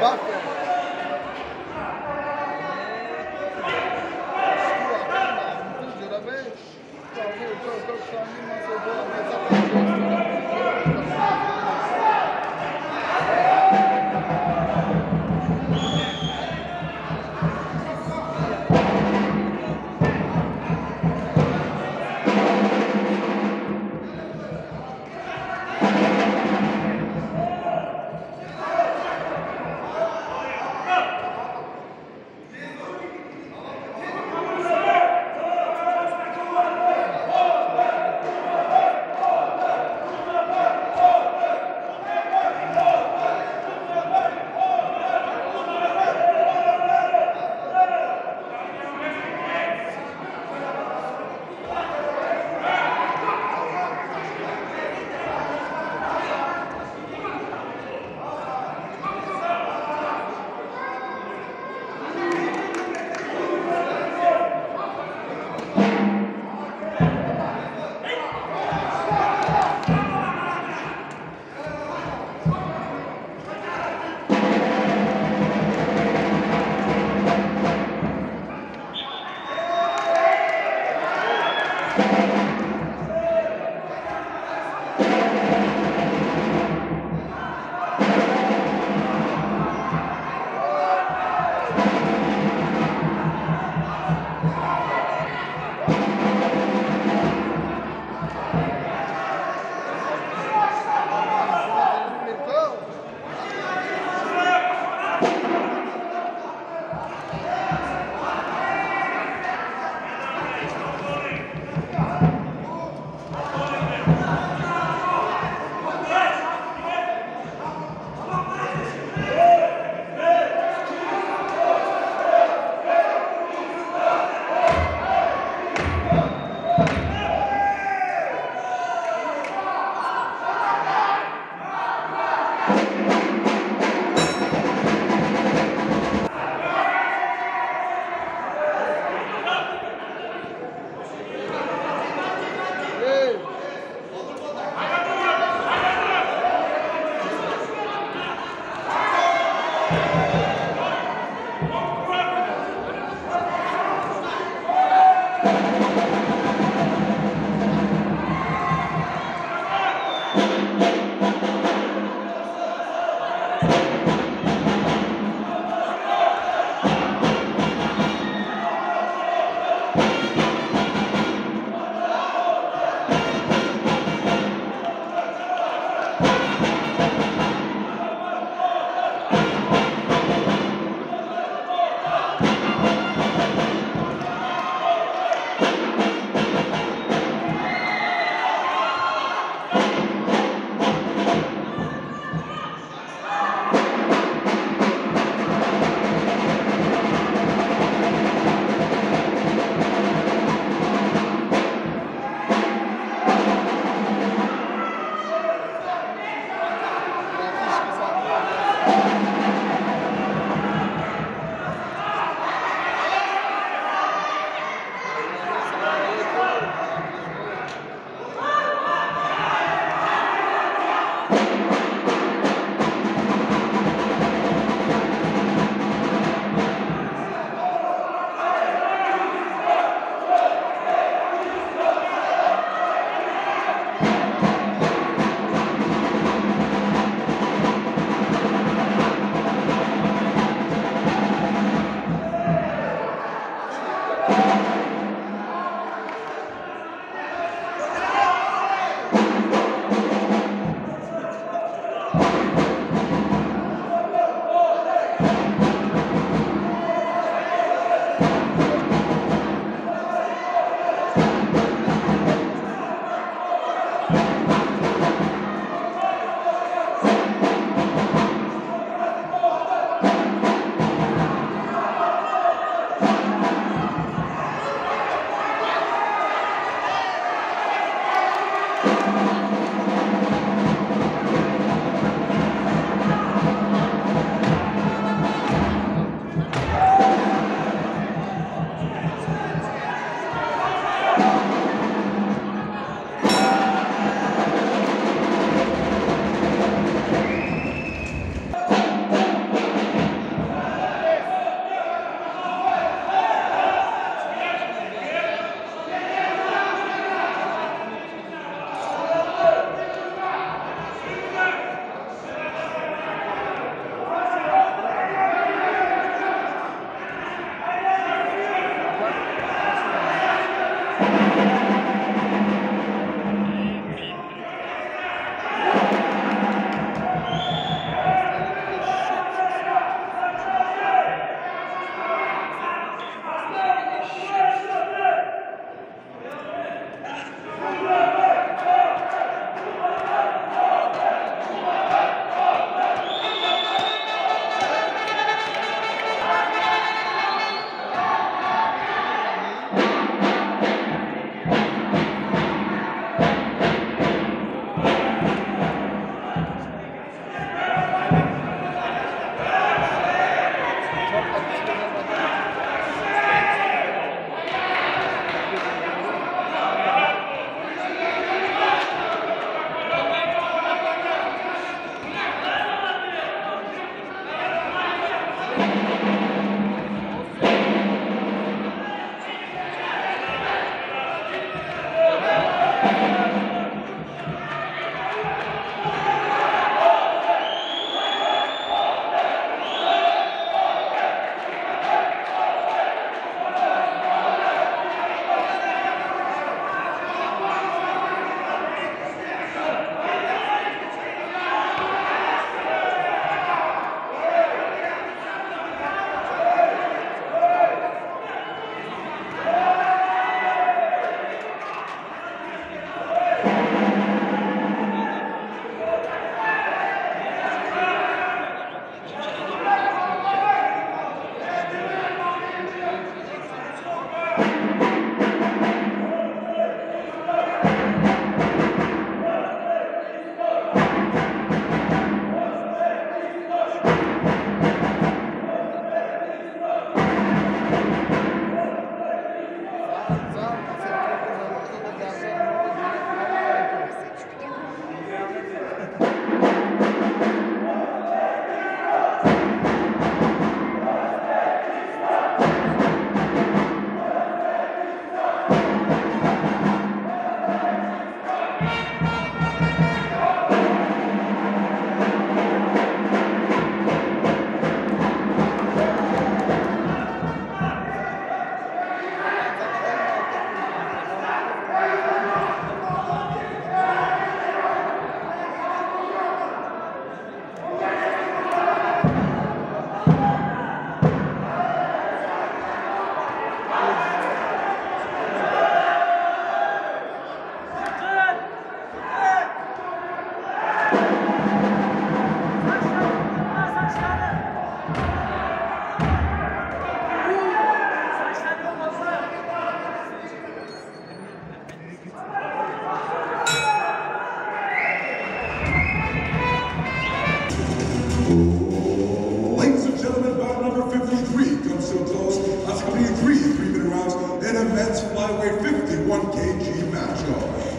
Bye.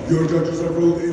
Your judges have ruled